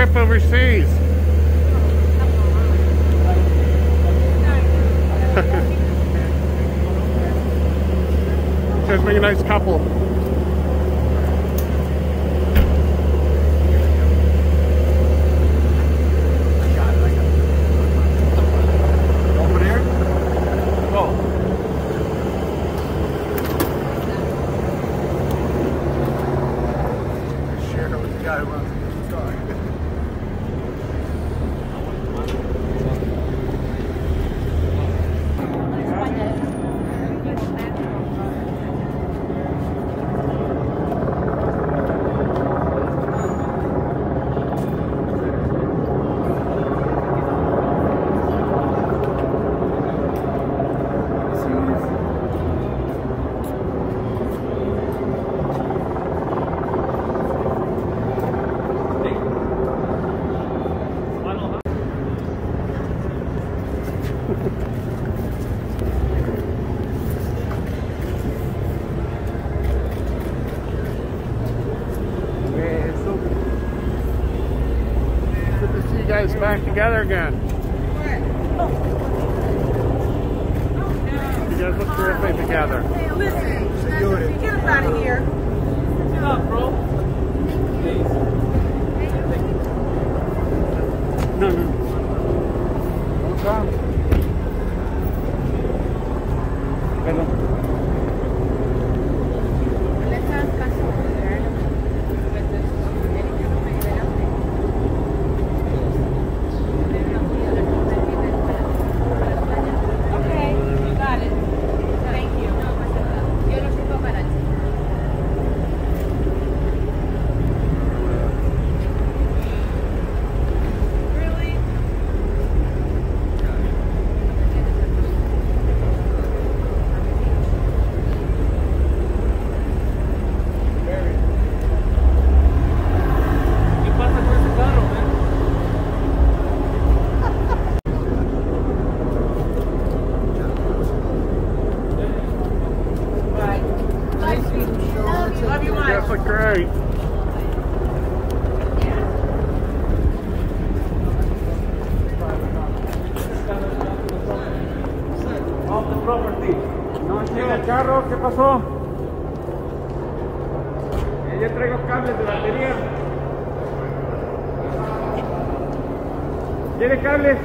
overseas. Just make a nice couple. Guy runs the guys back together again. You guys look terrific together. Listen, get us out of here. What up, bro? No, no. What's wrong? Perdón. Love you. Love you great. El carro, ¿qué pasó? Traigo cables de batería. ¿Tiene cables?